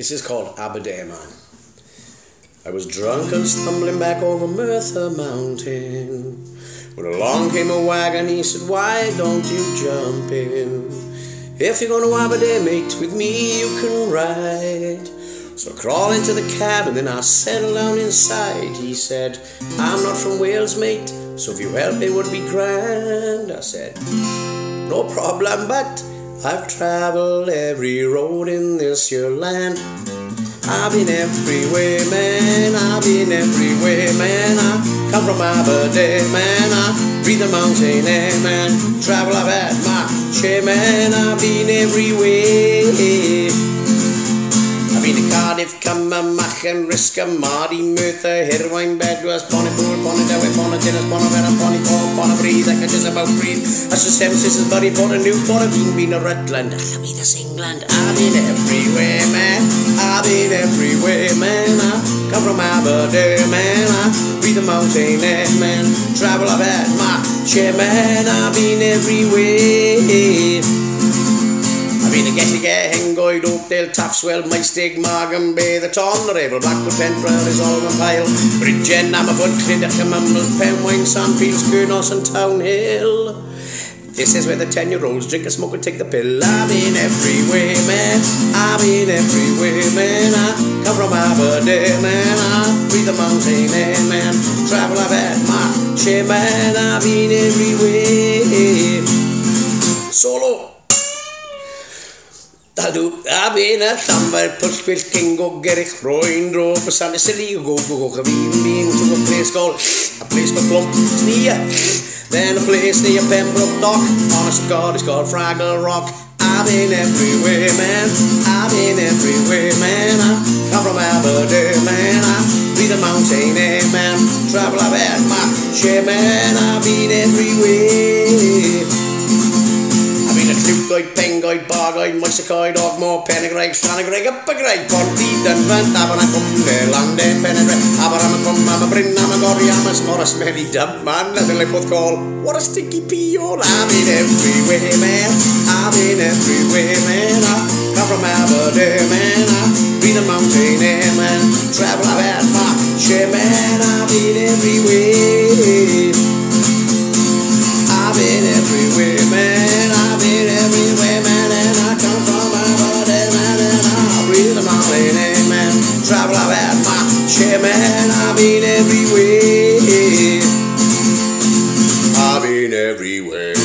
This is called Abademan. I was drunk and stumbling back over Mirtha Mountain. When along came a wagon, he said, Why don't you jump in? If you're going to Aberdeen, mate, with me you can ride. So I crawl into the cab and then I settle down inside. He said, I'm not from Wales, mate, so if you help me, it would be grand. I said, No problem, but I've traveled every road in this your land. I've been everywhere, man. I've been everywhere, man. I come from Aberdeen, man. I breathe the mountain air, man. Travel, I've had my share, man. I've been everywhere. Tama machen a mari möta hirwain bedwas pony pool pony dawe pony tennis pony vera pony call pony breathe I can just about breathe I should stem sisters buddy for a new pony bean bean a Rutland I've been this England I've been everywhere man I've been everywhere man I come from my birthday man I breathe the mountain air man travel I've at my share man I've been everywhere I've been a getty Lloyd, Oakdale, Taftswell, Maesteg, Margam Bay, the Torn, the Ravel, Blackwood, Pentrail, is all my pile. Bridgen, Ammerford, Clindock, Camamnel, Penwing, Sandfields, Kurnos, and Hill. This is where the 10 year olds drink and smoke and take the pill. I've been everywhere, man. I've been everywhere, man. I come from Aberdeen, man. I breathe the mountain air, man. Travel, I've had my share, man. I've been everywhere. Solo. Hallå, jag menar sambar pussspel kingo gerich roin dro på samma seri och go go go vi to tog play preskål a pres på plott snia men a pres snia pen brott dock on a is called fraggle rock I've been everywhere man I've been everywhere man I come from Aberdeen man I be the mountain man travel about my share man I been Llyngoed, Bargoed, Moesacoed, Ogmore, Penigreig, Stranagreig, Upagreig, Portyd yn fan dafon a cwmne, lande, Penigreig, am y cwm, am y bryn, am y gori, am y snor, ysmeri, dyb, man, a ddilyn both call. What a sticky peel, I've been everywhere, man, I've been everywhere, man, I come from Aberdeen, man, I've been a mountain, man, travel I've had my share, man, I've been everywhere. Coming everywhere.